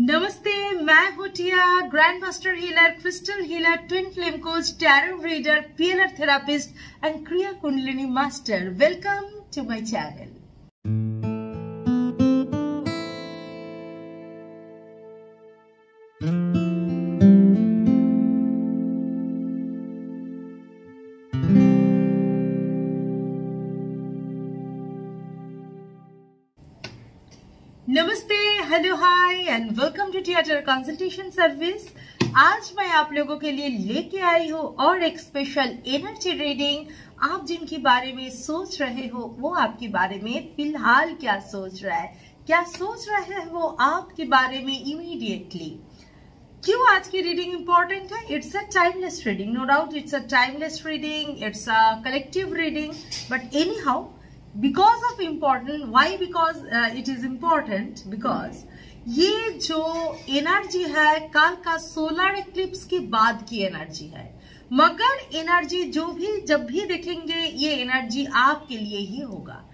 नमस्ते, मैं होटिया grand master healer crystal healer twin flame coach tarot reader PLR therapist and kriya kundalini master welcome to my channel theatre consultation service आज मैं आप लोगों के लिए लेके आई हूँ और एक स्पेशल एनर्जी रीडिंग आप जिनके बारे में सोच रहे हो, वो आपके बारे में फ़िलहाल क्या सोच रहा है? क्या सोच रहे हैं वो आपके बारे में इमीडिएटली क्यों आज की रीडिंग इंपॉर्टेंट है? It's a timeless reading no doubt it's a timeless reading it's a collective reading but anyhow because of important why because it is important because ये जो एनर्जी है, कल का सोलर इक्लिप्स के बाद की एनर्जी है। मगर एनर्जी जो भी, जब भी देखेंगे, ये एनर्जी आपके लिए ही होगा।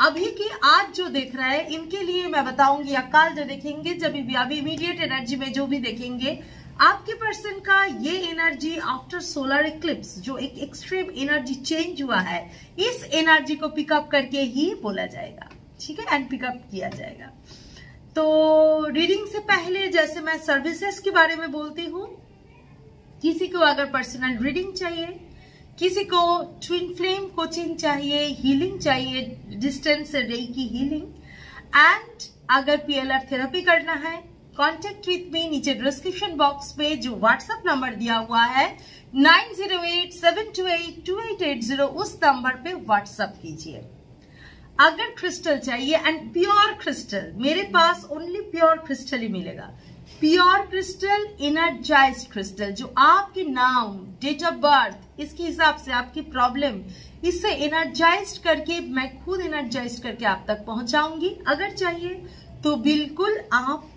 अभी की आज जो देख रहा है, इनके लिए मैं बताऊँगी, या कल जो देखेंगे, जब भी, अभी इमीडिएट एनर्जी में जो भी देखेंगे, आपके पर्सन का ये एनर्जी आफ्टर सोलर इक्लिप्स जो एक एक्सट्रीम एनर्जी चेंज हुआ है, इस एनर्जी को पिकअप करके ही बोला जाएगा। ठीक है? एंड पिकअप किया जाएगा। तो रीडिंग से पहले जैसे मैं सर्विसेज़ के बारे में बोलती हूँ, किसी को अगर पर्सनल रीडिंग चाहिए, किसी को ट्विन फ्लेम कोचिंग चाहिए हीलिंग चाहिए डिस्टेंस से रे की हीलिंग एंड अगर पीएलआर थेरेपी करना है कॉन्टेक्ट विथ मी नीचे डिस्क्रिप्शन बॉक्स पे जो व्हाट्सएप नंबर दिया हुआ है nine zero eight seven two eight two eight eight zero उस नंबर पे व्हाट्सएप कीजिए। अगर क्रिस्टल चाहिए एंड प्योर क्रिस्टल मेरे पास ओनली प्योर क्रिस्टल ही मिलेगा। प्योर क्रिस्टल इनर्जाइज क्रिस्टल जो आपके नाम डेट ऑफ़ बर्थ इसके हिसाब से आपकी प्रॉब्लम इससे एनर्जाइज करके, मैं खुद एनर्जाइज करके आप तक पहुंचाऊँगी। अगर चाहिए तो बिल्कुल आप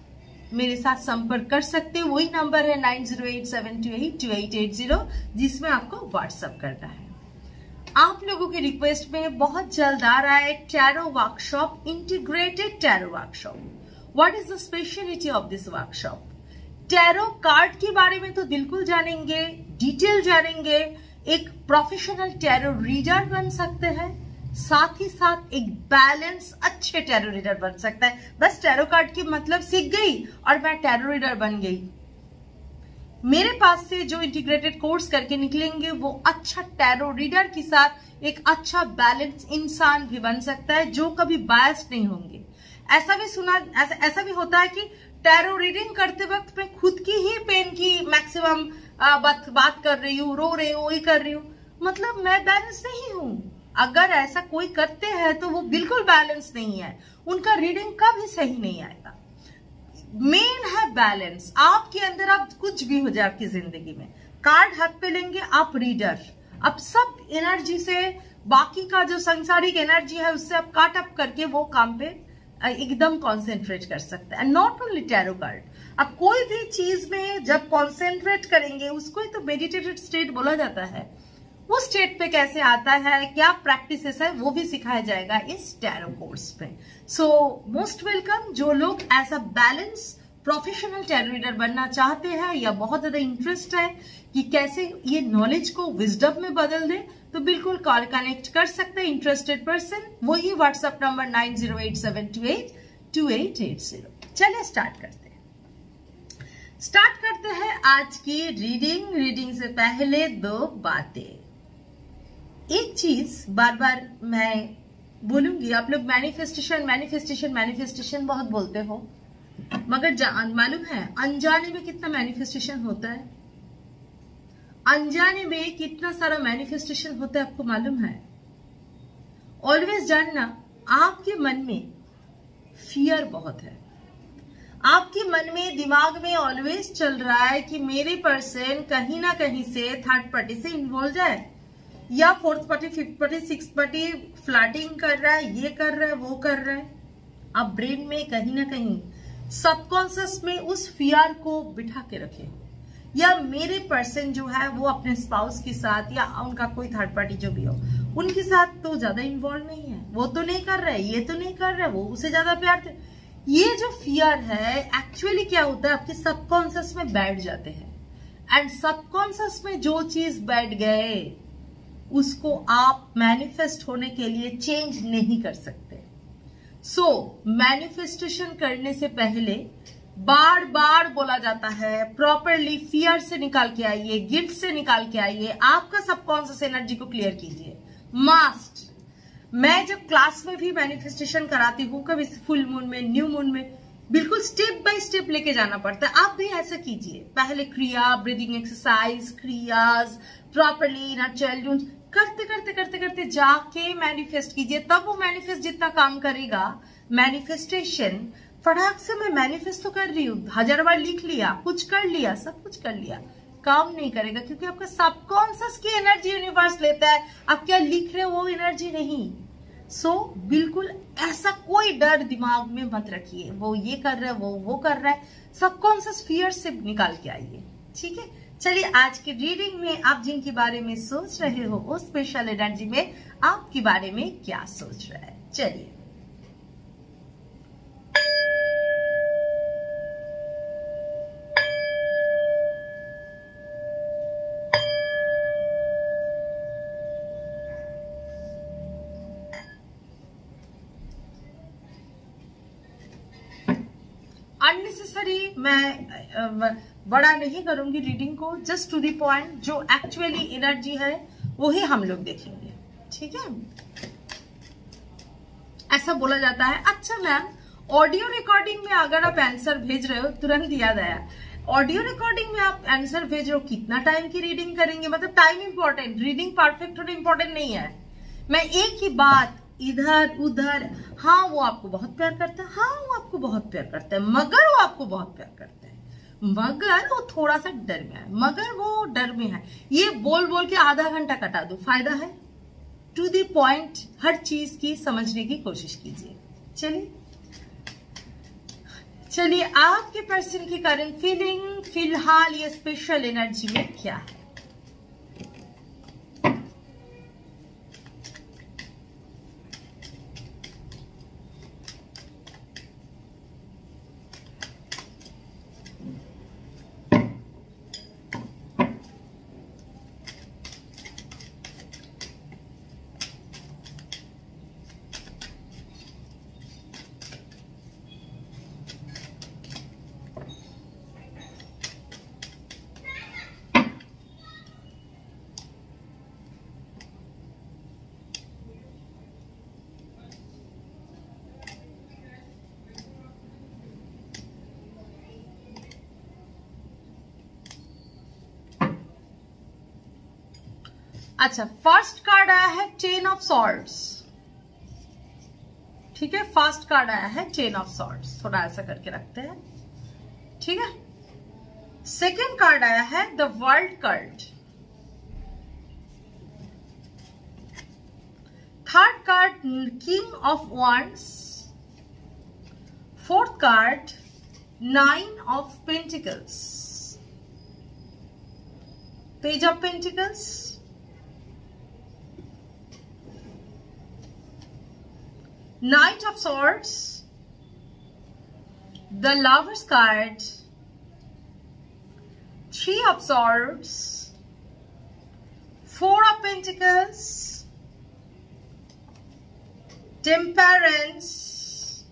मेरे साथ संपर्क कर सकते हैं। वही नंबर है nine zero eight seven two eight two eight eight zero जिसमें आपको व्हाट्सअप करना है। आप लोगों की रिक्वेस्ट में बहुत जल्द आ रहा है tarot workshop integrated tarot workshop what is the speciality of this workshop tarot card के बारे में तो बिल्कुल जानेंगे डिटेल जानेंगे। एक प्रोफेशनल टैरो रीडर बन सकते हैं, साथ ही साथ एक बैलेंस अच्छे टैरो रीडर बन सकता है। बस टैरो कार्ड की मतलब सीख गई और मैं टैरो रीडर बन गई। मेरे पास से जो इंटीग्रेटेड कोर्स करके निकलेंगे, वो अच्छा टैरो रीडर के साथ एक अच्छा बैलेंस इंसान भी बन सकता है, जो कभी बायस नहीं होंगे। ऐसा भी सुना, ऐसा ऐसा भी होता है कि टैरो रीडिंग करते वक्त मैं खुद की ही पेन की मैक्सिमम बात बात कर रही हूँ, रो रही हूँ, ये कर रही हूँ। मतलब मैं बैलेंस नहीं हूँ। अगर ऐसा कोई करते हैं तो वो बिल्कुल बैलेंस नहीं है। उनका रीडिंग कभी सही नहीं आएगा। मेन है बैलेंस। आपके अंदर आप कुछ भी हो जाए आपकी ज़िंदगी में। कार्ड हाथ पे लेंगे, आप रीडर। अब सब एनर्जी से, बाकी का जो संसारिक एनर्जी है, उससे आप काट अप करके वो काम पे एकदम कॉन्सेंट्रेट कर सकते हैं। नॉट ओनली टैरो कार्ड अब कोई भी चीज़ में जब कॉन्सेंट्रेट करेंगे, उसको ही तो मेडिटेटेड स्टेट बोला जाता है। वो स्टेट पे कैसे आता है, क्या प्रैक्टिसेस है, वो भी सिखाया जाएगा इस टैरो कोर्स पे। सो मोस्ट वेलकम जो लोग as a balance professional tarot reader बनना चाहते हैं या बहुत ज़्यादा इंटरेस्ट है कि कैसे ये नॉलेज को विजडम में बदल दे तो बिल्कुल कॉल कनेक्ट कर सकते हैं इंटरेस्टेड पर्सन वही WhatsApp number nine zero eight seven two eight two eight eight zero चलिए स्टार्ट करते हैं। स्टार्ट करते हैं आज की रीडिंग रीडिंग से पहले दो बातें। एक चीज़ बार बार मैं बोलूँगी, आप लोग मैनिफेस्टेशन मैनिफेस्टेशन मैनिफेस्टेशन बहुत बोलते हो, मगर मालूम है, अनजाने में कितना मैनिफेस्टेशन होता है? अनजाने में कितना सारा मैनिफेस्टेशन होता है आपको मालूम है? ऑलवेज जानना, आपके मन में फियर बहुत है। आपके मन में, दिमाग में ऑलवेज चल रहा है कि मेरे पर्सन कहीं ना कहीं से थर्ड पार्टी से इन्वॉल्व जाए या fourth party, fifth party, six party flirting कर रहा है, ये कर रहा है, वो कर रहा है। आप ब्रेन में कहीं ना कहीं सबकॉन्सियस में उस फियर को बिठा के रखे। या मेरे पर्सन जो है, वो अपने स्पाउस के साथ या उनका कोई थर्ड पार्टी जो भी हो, उनके साथ तो ज़्यादा इन्वॉल्व नहीं है। वो तो नहीं कर रहा, ये तो नहीं कर रहा, वो उसे ज़्यादा प्यार ये जो फियर है एक्चुअली क्या होता है, आपके सबकॉन्सियस में बैठ जाते हैं। एंड सबकॉन्सियस में जो चीज़ बैठ गए उसको आप मैनिफेस्ट होने के लिए चेंज नहीं कर सकते। सो so, मैनिफेस्टेशन करने से पहले बार बार बोला जाता है प्रॉपरली फियर से निकाल के आइए गिफ्ट से निकाल के आइए आपका सबकॉन्सियस एनर्जी को क्लियर कीजिए। मास्ट मैं जब क्लास में भी मैनिफेस्टेशन कराती हूँ कभी फुल मून में न्यू मून में बिल्कुल स्टेप बाय स्टेप लेके जाना पड़ता है। आप भी ऐसा कीजिए। पहले kriya breathing exercise क्रियाज properly inner child करते करते करते करते जाके मैनिफेस्ट कीजिए। तब वो मैनिफेस्ट जितना काम करेगा मैनिफेस्टेशन फटाक से मैं मैनिफेस्ट तो कर रही हूँ। हज़ार बार लिख लिया कुछ कर लिया सब कुछ कर लिया। काम नहीं करेगा क्योंकि आपका सबकॉन्सियस की एनर्जी यूनिवर्स लेता है। आप क्या लिख रहे हो वो एनर्जी नहीं। सो so, बिल्कुल ऐसा कोई डर दिमाग में मत रखिए। वो ये कर रहा है वो वो कर रहा है। सबकॉन्सियस फियर से निकाल के आइए। ठीक है? चलिए आज की रीडिंग में आप जिनके बारे में सोच रहे हो, उस स्पेशल एनर्जी में आपके बारे में क्या सोच रहा है? चलिए। अननेसेसरी मैं बड़ा नहीं करूँगी रीडिंग को जस्ट टू दी पॉइंट जो एक्चुअली एनर्जी है, वही हम लोग देखेंगे। ठीक है? ऐसा बोला जाता है। अच्छा मैम ऑडियो रिकॉर्डिंग में अगर आप आंसर भेज रहे हो, तुरंत याद आया ऑडियो रिकॉर्डिंग में आप आंसर भेज रहे हो, कितना टाइम की रीडिंग करेंगे? मतलब टाइम इंपॉर्टेंट रीडिंग परफेक्ट होना इंपॉर्टेंट नहीं है। मैं एक ही बात, इधर, उधर हाँ वो आपको बहुत प्यार करता है हाँ वो आपको बहुत प्यार करता है, मगर वो आपको बहुत प्यार करता है। मगर वो थोड़ा सा डर में है। मगर वो डर में है। ये बोल बोल के आधा घंटा कटा दो। फ़ायदा है? टू द पॉइंट हर चीज़ की समझने की कोशिश कीजिए। चलिए। चलिए, आपके पर्सन की करंट फीलिंग फ़िलहाल ये स्पेशल एनर्जी में क्या है? अच्छा फ़र्स्ट कार्ड आया है टेन ऑफ़ सॉर्ड्स ठीक है फ़र्स्ट कार्ड आया है टेन ऑफ़ सॉर्ड्स थोड़ा ऐसा करके रखते हैं। ठीक है? सेकेंड कार्ड आया है the world card third card king of wands fourth card nine of pentacles page of pentacles Knight of Swords, the Lover's card, Three of Swords, Four of Pentacles, Temperance,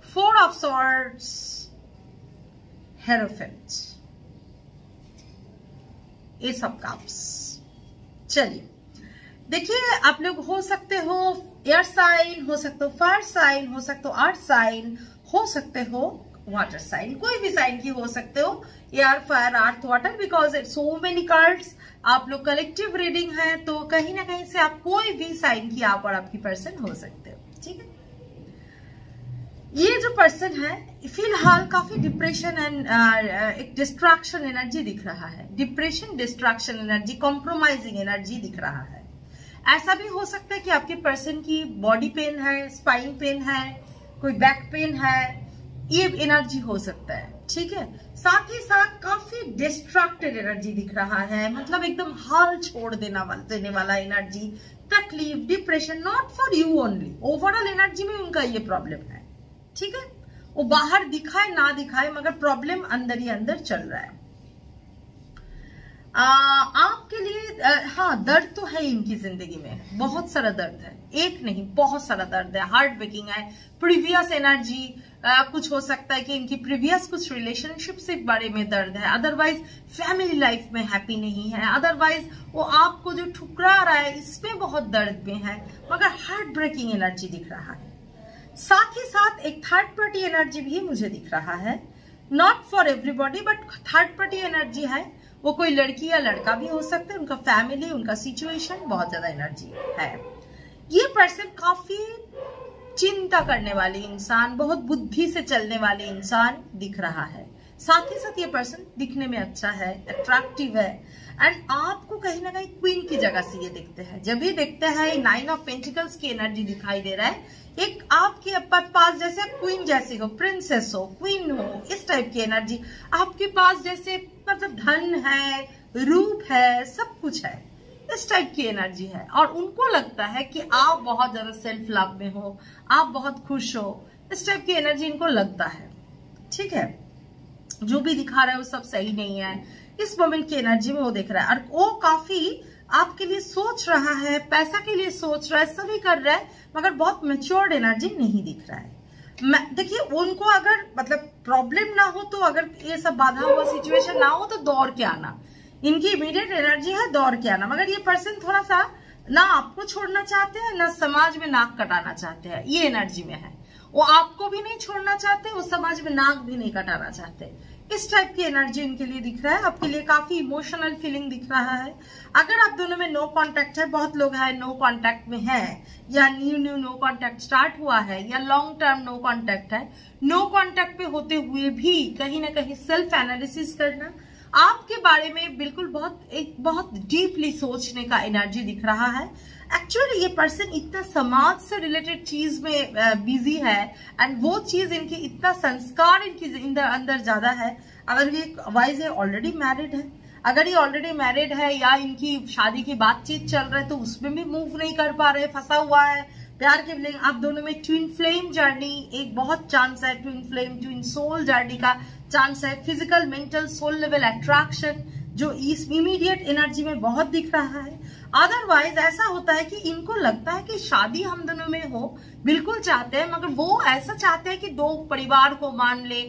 Four of Swords, Hierophant. Ace of Cups. चलिए देखिए, आप लोग हो सकते हो air sign हो सकते हो फायर साइन हो सकते हो अर्थ साइन हो सकते हो वाटर साइन कोई भी साइन की हो सकते हो। Air fire earth water because it so many cards आप लोग कलेक्टिव रीडिंग है तो कहीं ना कहीं से आप कोई भी साइन की आप और आपकी पर्सन हो सकते हो। ठीक है? ये जो पर्सन है, फ़िलहाल काफ़ी डिप्रेशन एंड एक डिस्ट्रैक्शन एनर्जी दिख रहा है। Depression distraction energy compromising energy दिख रहा है। ऐसा भी हो सकता है कि आपके पर्सन की बॉडी पेन है स्पाइन पेन है, कोई बैक पेन है, ये एनर्जी हो सकता है, ठीक है? साथ ही साथ काफ़ी डिस्ट्रक्टेड एनर्जी दिख रहा है मतलब एकदम हाल छोड़ देना वाला, देने वाला एनर्जी तकलीफ़ depression not for you only overall energy में उनका ये प्रॉब्लम है, ठीक है? वो बाहर दिखाए, ना दिखाए, मगर प्रॉब्लम अंदर ही अंदर चल रहा है। आ, आपके लिए आ, हाँ दर्द तो है इनकी ज़िंदगी में। बहुत सारा दर्द है। एक नहीं बहुत सारा दर्द है। हार्ट ब्रेकिंग है प्रीवियस एनर्जी आ, कुछ हो सकता है कि इनकी प्रीवियस कुछ रिलेशनशिप के बारे में दर्द है। अदरवाइज़ फैमिली लाइफ में हैप्पी नहीं है। अदरवाइज़ वो आपको जो ठुकरा रहा है इसमें बहुत दर्द में है। मगर हार्ट ब्रेकिंग एनर्जी दिख रहा है। साथ ही साथ एक थर्ड पार्टी एनर्जी भी मुझे दिख रहा है। Not for everybody but third party energy है। वो कोई लड़की या लड़का भी हो सकता है, उनका फैमिली उनका सिचुएशन बहुत ज़्यादा एनर्जी है। ये पर्सन काफ़ी चिंता करने वाले इंसान, बहुत बुद्धि से चलने वाले इंसान दिख रहा है। साथ ही साथ ये पर्सन दिखने में अच्छा है अट्रैक्टिव है। एंड आपको कहीं ना कहीं क्वीन की जगह से ये देखते हैं। जब भी देखते हैं नाइन ऑफ़ पेंटिकल्स की एनर्जी दिखाई दे रहा है। एक आपके पास जैसे क्वीन जैसे हो प्रिंसेस हो क्वीन हो, इस टाइप की एनर्जी आपके पास जैसे मतलब धन है, रूप है, सब कुछ है। इस टाइप की एनर्जी है। और उनको लगता है कि आप बहुत ज़्यादा सेल्फ लव में हो, आप बहुत खुश हो। इस टाइप की एनर्जी इनको लगता है। ठीक है? जो भी दिखा रहा है वो सब सही नहीं है। इस मोमेंट की एनर्जी में वो देख रहा है। और वो काफ़ी आपके लिए सोच रहा है, पैसा के लिए सोच रहा है सभी कर रहा है, मगर बहुत मेच्योर्ड एनर्जी नहीं दिख रहा है। देखिए, उनको अगर मतलब प्रॉब्लम ना हो तो अगर ये सब बाधा हुआ सिचुएशन ना हो तो दौड़ के आना। इनकी इमीडिएट एनर्जी है, दौड़ के आना। मगर ये पर्सन थोड़ा सा ना आपको छोड़ना चाहते हैं, ना समाज में नाक कटाना चाहते हैं। ये एनर्जी में है। वो आपको भी नहीं छोड़ना चाहते, वो समाज में नाक भी नहीं कटाना चाहते। इस टाइप की एनर्जी इनके लिए दिख रहा है। आपके लिए काफ़ी इमोशनल फीलिंग दिख रहा है। अगर आप दोनों में नो कांटेक्ट है, बहुत लोग हैं नो कांटेक्ट में है, या new new no contact start हुआ है, या लॉन्ग टर्म नो कांटेक्ट है नो कांटेक्ट पे होते हुए भी कहीं ना कहीं सेल्फ एनालिसिस करना, आपके बारे में बिल्कुल बहुत, एक बहुत डीपली सोचने का एनर्जी दिख रहा है। एक्चुअली ये पर्सन इतना समाज से रिलेटेड चीज़ में बिज़ी है एंड वो चीज़ इनकी इतना संस्कार इनकी अंदर ज़्यादा है। अगर ये वाइज है ऑलरेडी मैरिड है। अगर ये ऑलरेडी मैरिड है, या इनकी शादी की बातचीत चल रहा है तो उसमें भी मूव नहीं कर पा रहे, फंसा हुआ है। प्यार के फीलिंग आप दोनों में ट्विन फ्लेम जर्नी एक बहुत चांस है twin flame twin soul journey का चांस है। Physical mental soul level attraction जो इस इमीडिएट एनर्जी में बहुत दिख रहा है। अदरवाइज़ ऐसा होता है कि इनको लगता है कि शादी हम दोनों में हो, बिल्कुल चाहते हैं, मगर वो ऐसा चाहते हैं कि दो परिवार को मान ले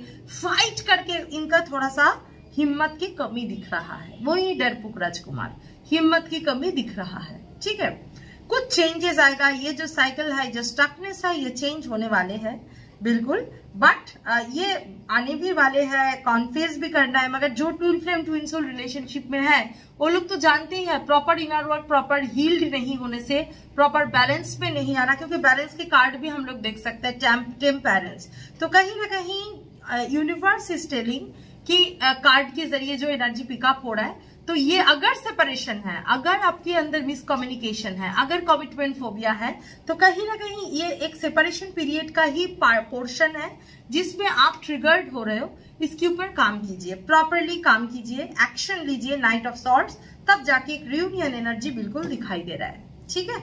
फाइट करके इनका थोड़ा सा हिम्मत की कमी दिख रहा है। वही डरपुक राजकुमार, हिम्मत की कमी दिख रहा है। ठीक है? कुछ चेंजेस आएगा। ये जो साइकिल है, जो स्टकनेस है, ये चेंज होने वाले हैं। बिल्कुल। बट uh, ये आने भी वाले हैं कॉन्फेस भी करना है मगर जो twin flame twin soul relationship में है वो लोग तो जानते ही है proper inner work proper healed नहीं होने से प्रॉपर बैलेंस में नहीं आना क्योंकि बैलेंस के कार्ड भी हम लोग देख सकते हैं टेम पेरेंट्स तो कहीं ना कहीं यूनिवर्स इज़ टेलिंग कि कार्ड के ज़रिए जो एनर्जी पिकअप हो रहा है तो ये अगर सेपरेशन है, अगर आपके अंदर मिसकम्युनिकेशन है, अगर कमिटमेंट फोबिया है तो कहीं ना कहीं ये एक सेपरेशन पीरियड का ही पोर्शन है, जिसमें आप ट्रिगर्ड हो रहे हो, इसके ऊपर काम कीजिए प्रॉपरली काम कीजिए एक्शन लीजिए नाइट ऑफ़ सॉर्ट्स तब जाके एक रियूनियन एनर्जी बिल्कुल दिखाई दे रहा है। ठीक है?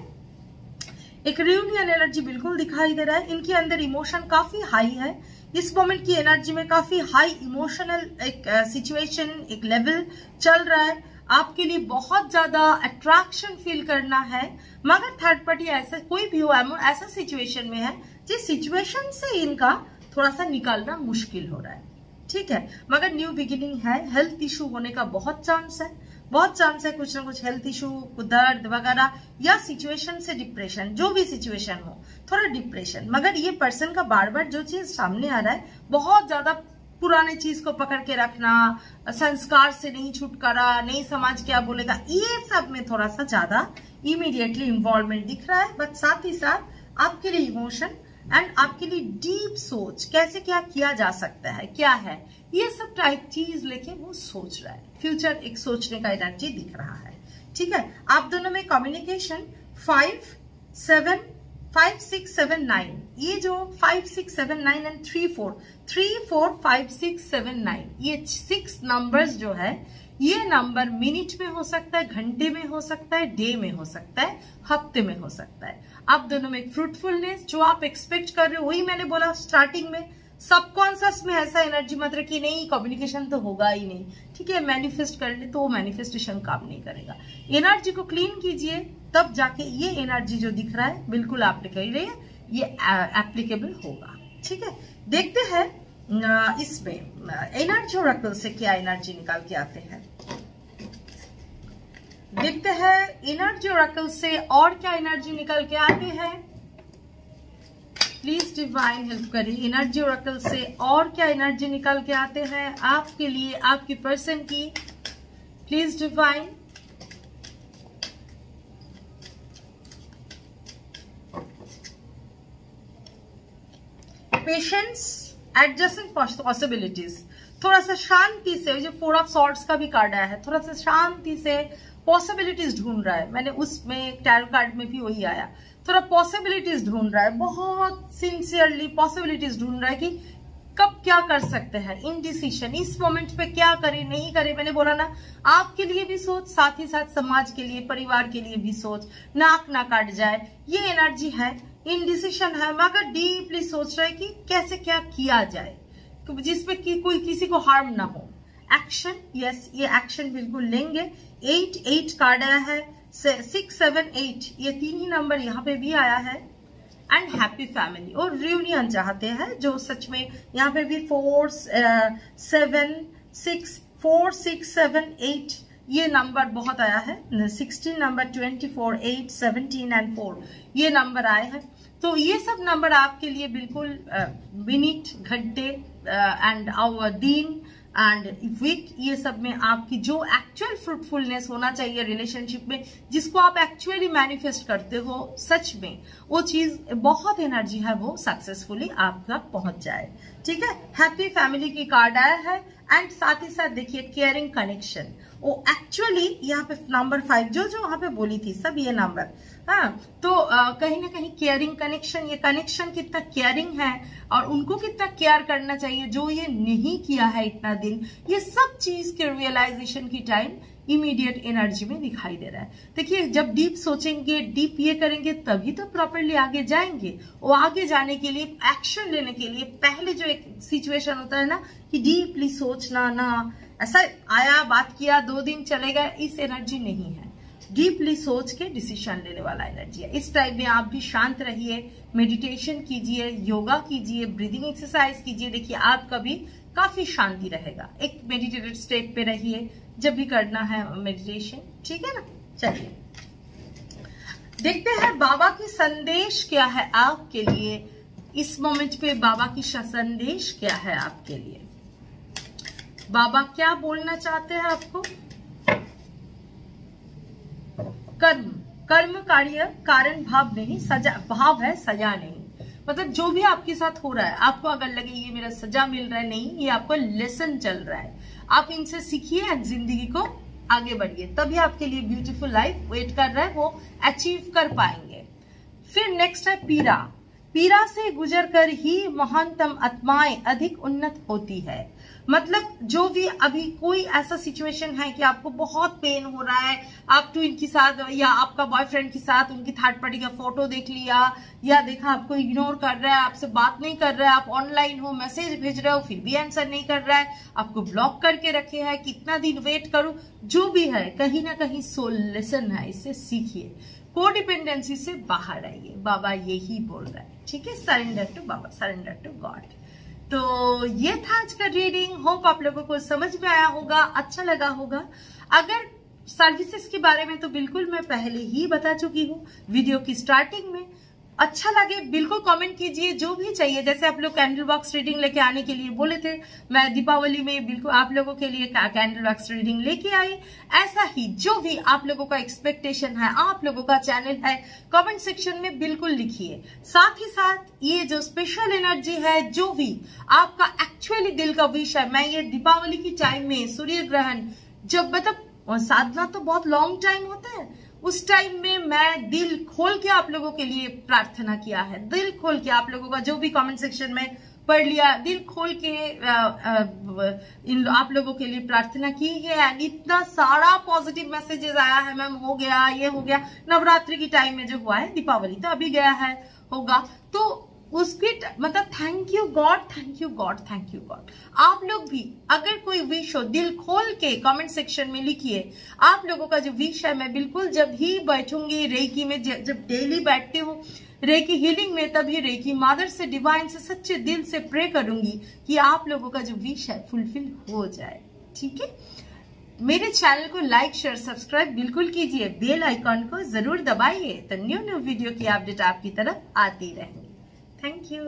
एक रियूनियन एनर्जी बिल्कुल दिखाई दे रहा है। इनके अंदर इमोशन काफ़ी हाई है। इस मोमेंट की एनर्जी में काफ़ी हाई इमोशनल एक सिचुएशन uh, एक लेवल चल रहा है। आपके लिए बहुत ज़्यादा अट्रैक्शन फील करना है। मगर थर्ड पार्टी ऐसा कोई भी हो ऐसा सिचुएशन में है जिस सिचुएशन से इनका थोड़ा सा निकालना मुश्किल हो रहा है। ठीक है? मगर न्यू बिगिनिंग है। हेल्थ इशू होने का बहुत चांस है। बहुत चांस है कुछ ना कुछ हेल्थ इशू दर्द वगैरह या सिचुएशन से डिप्रेशन जो भी सिचुएशन हो, थोड़ा डिप्रेशन मगर ये पर्सन का बार बार जो चीज़ सामने आ रहा है, बहुत ज़्यादा पुराने चीज़ को पकड़ के रखना, संस्कार से नहीं छुटकारा, नहीं समाज क्या बोलेगा, ये सब में थोड़ा सा ज़्यादा इमीडिएटली इन्वॉल्वमेंट दिख रहा है। बट साथ ही साथ आपके लिए इमोशन एंड आपके लिए डीप सोच, कैसे क्या किया जा सकता है, क्या है, ये सब टाइप चीज़ लेके वो सोच रहा है। फ्यूचर एक सोचने का एनर्जी दिख रहा है। ठीक है? आप दोनों में communication five seven five six seven nine ये जो five six seven nine and three four three four five six seven nine ये सिक्स नंबर्स जो है, ये नंबर मिनट में हो सकता है, घंटे में हो सकता है डे में हो सकता है, हफ़्ते में हो सकता है। आप दोनों में फ्रूटफुलनेस जो आप एक्सपेक्ट कर रहे हो, वही मैंने बोला स्टार्टिंग में सबकॉन्सियस में ऐसा एनर्जी मतलब कि नहीं कम्युनिकेशन तो होगा ही नहीं। ठीक है मैनिफेस्ट कर ले तो वो मैनिफेस्टेशन काम नहीं करेगा। एनर्जी को क्लीन कीजिए, तब जाके ये एनर्जी जो दिख रहा है, बिल्कुल हैं, ये एप्लीकेबल होगा। ठीक है, देखते हैं इसमें एनर्जी और से क्या एनर्जी निकाल के आते हैं। देखते हैं एनर्जी और से और क्या एनर्जी निकल के आते हैं? प्लीज़ डिवाइन हेल्प करें एनर्जी और से और क्या एनर्जी निकल के आते हैं आपके लिए, आपकी पर्सन की। Please divine patience adjusting possibilities थोड़ा सा शांति से जो फोर ऑफ़ सॉर्ट्स का भी कार्ड आया है। थोड़ा सा शांति से पॉसिबिलिटीज ढूंढ रहा है। मैंने उसमें टैरो कार्ड में भी वही आया। थोड़ा पॉसिबिलिटीज ढूंढ रहा है। बहुत सिंसियरली पॉसिबिलिटीज ढूंढ रहा है कि कब क्या कर सकते हैं। इन डिसीशन इस मोमेंट पे क्या करे, नहीं करे, मैंने बोला ना, आपके लिए भी सोच, साथ ही साथ समाज के लिए, परिवार के लिए भी सोच। नाक ना काट जाए। ये एनर्जी है। इनडिसीशन है, मगर डीपली सोच रहा है कि कैसे क्या किया जाए। जिसपे कि कोई किसी को हार्म ना हो। एक्शन यस ये एक्शन बिल्कुल लेंगे। एट एट कार्ड आया है। सिक्स सेवन एट ये तीन ही नंबर यहाँ पे भी आया है। एंड हैप्पी फैमिली और रियूनियन चाहते हैं, जो सच में यहाँ पे भी four seven six four six seven eight ये नंबर बहुत आया है। Sixteen number twenty four eight seventeen and four ये नंबर आए हैं। तो ये सब नंबर आपके लिए बिल्कुल मिनट घंटे एंड आवर दिन एंड वीक ये सब में आपकी जो एक्चुअल फ्रूटफुलनेस होना चाहिए रिलेशनशिप में, जिसको आप एक्चुअली मैनिफेस्ट करते हो सच में, वो चीज़ बहुत एनर्जी है, वो सक्सेसफुली आप तक पहुँच जाए। ठीक है? हैप्पी फैमिली की कार्ड आया है एंड साथ ही साथ देखिए केयरिंग कनेक्शन वो एक्चुअली यहाँ पे नंबर फाइव जो जो वहाँ पे बोली थी, सब ये नंबर हाँ तो कहीं ना कहीं केयरिंग कनेक्शन ये कनेक्शन कितना केयरिंग है और उनको कितना केयर करना चाहिए, जो ये नहीं किया है इतना दिन, ये सब चीज़ के रियलाइजेशन की टाइम इमीडिएट एनर्जी में दिखाई दे रहा है। देखिए, जब डीप सोचेंगे डीप ये करेंगे, तभी तो प्रॉपरली आगे जाएँगे। वो आगे जाने के लिए एक्शन लेने के लिए पहले जो एक सिचुएशन होता है ना, कि डीपली सोचना, ना, ऐसा आया, बात किया, दो दिन चलेगा इस एनर्जी नहीं है। डीपली सोच के डिसीज़न लेने वाला एनर्जी है। इस टाइम में आप भी शांत रहिए, मेडिटेशन कीजिए, योगा कीजिए ब्रीदिंग एक्सरसाइज कीजिए। देखिए, आपका भी काफ़ी शांति रहेगा। एक मेडिटेटेड स्टेप पे रहिए। जब भी करना है मेडिटेशन ठीक है ना? चलिए। देखते हैं बाबा की संदेश क्या है आपके लिए। इस मोमेंट पे बाबा की संदेश क्या है आपके लिए? बाबा क्या बोलना चाहते हैं आपको? कर्म कर्म कार्य कारण भाव नहीं, सजा, भाव है, सजा नहीं। मतलब जो भी आपके साथ हो रहा है, आपको अगर लगे ये मेरा सजा मिल रहा है, नहीं, ये आपको लेसन चल रहा है। आप इनसे सीखिए ज़िंदगी को आगे बढ़िए, तभी आपके लिए ब्यूटीफुल लाइफ वेट कर रहा है, वो अचीव कर पाएँगे। फिर नेक्स्ट है पीरा पीरा से गुजर कर ही महानतम आत्माएँ अधिक उन्नत होती है। मतलब जो भी अभी कोई ऐसा सिचुएशन है कि आपको बहुत पेन हो रहा है, आप टू इनके साथ या आपका बॉयफ्रेंड के साथ उनकी थर्ड पार्टी का फ़ोटो देख लिया या देखा आपको इग्नोर कर रहा है, आपसे बात नहीं कर रहा है, आप ऑनलाइन हो मैसेज भेज रहे हो, फिर भी आंसर नहीं कर रहा है, आपको ब्लॉक करके रखे है कितना दिन वेट करूँ, जो भी है, कहीं ना कहीं सोल लेसन है, इससे सीखिए। कोडिपेंडेंसी से बाहर आइए। बाबा यही बोल रहा है। ठीक है? सरेंडर टू बाबा सरेंडर टू गॉड तो ये था आज का रीडिंग होप आप लोगों को समझ में आया होगा अच्छा लगा होगा. अगर सर्विसेज़ के बारे में तो बिल्कुल मैं पहले ही बता चुकी हूँ वीडियो की स्टार्टिंग में. अच्छा लगे, बिल्कुल कमेंट कीजिए, जो भी चाहिए। जैसे आप लोग कैंडल बॉक्स रीडिंग लेके आने के लिए बोले थे, मैं दीपावली में बिल्कुल आप लोगों के लिए कैंडल बॉक्स रीडिंग लेके आई। ऐसा ही जो भी आप लोगों का एक्सपेक्टेशन है, आप लोगों का चैनल है कमेंट सेक्शन में बिल्कुल लिखिए। साथ ही साथ, ये जो स्पेशल एनर्जी है, जो भी आपका एक्चुअली दिल का विश है, मैं ये दीपावली की टाइम में सूर्य ग्रहण, जब मतलब साधना तो बहुत लॉन्ग टाइम होता है उस टाइम में मैं दिल खोल के आप लोगों के लिए प्रार्थना किया है। दिल खोल के आप लोगों का जो भी कमेंट सेक्शन में पढ़ लिया, दिल खोल के इन आप लोगों के लिए प्रार्थना की है। एंड इतना सारा पॉजिटिव मैसेजेस आया है, मैम, हो गया, ये हो गया। नवरात्रि की टाइम में जो हुआ है, दीपावली तो अभी गया है, होगा। तो उसकी मतलब thank you God thank you God thank you God आप लोग भी, अगर कोई विश हो, दिल खोल के कमेंट सेक्शन में लिखिए। आप लोगों का जो विश है, मैं बिल्कुल जब ही बैठूँगी रेकी में जब डेली बैठती हूँ रेकी हीलिंग में तभी रेकी मादर से डिवाइन से, सच्चे दिल से प्रे करूँगी कि आप लोगों का जो विश है फुलफिल हो जाए। ठीक है? मेरे चैनल को लाइक शेयर सब्सक्राइब बिल्कुल कीजिए। बेल आइकॉन को ज़रूर दबाइए तो न्यू न्यू वीडियो की अपडेट आपकी तरफ़ आती रहेंगी। Thank you